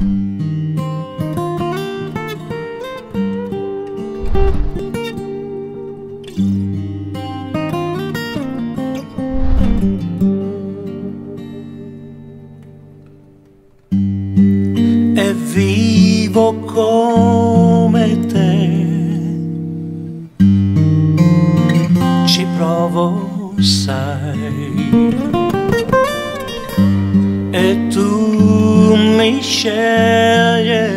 E vivo come te. Mi sceglierai.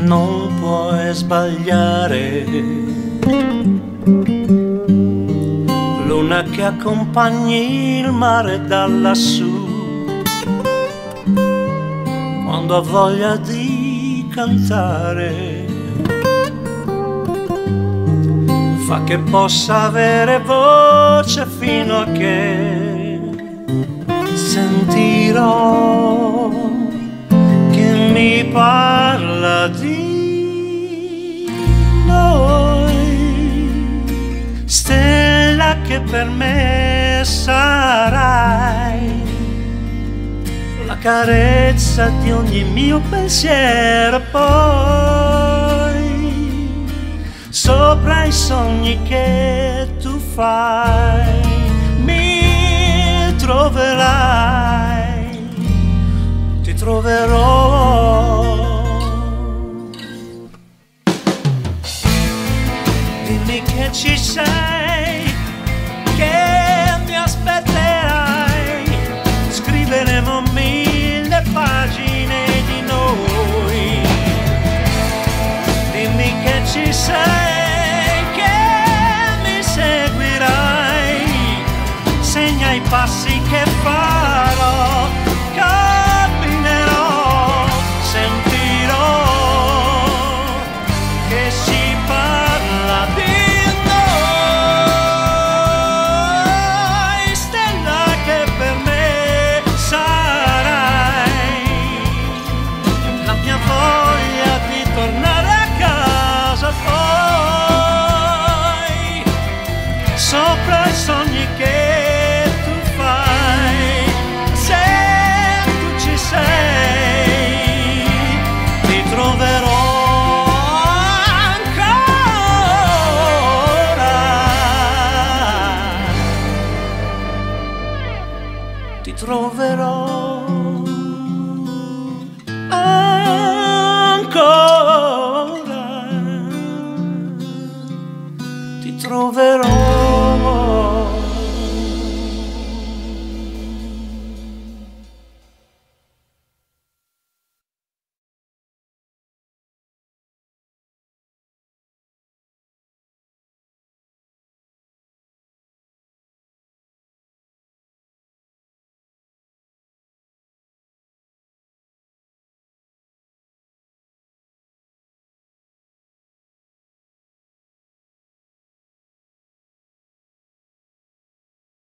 Non puoi sbagliare. Luna che accompagni il mare da lassù quando ha voglia di cantare. Fa che possa avere voce fino a che per me sarai la carezza di ogni mio pensiero poi sopra i sogni che tu fai mi troverai. Ti troverò. Dimmi che ci sei segna i passi che farò, ti troverò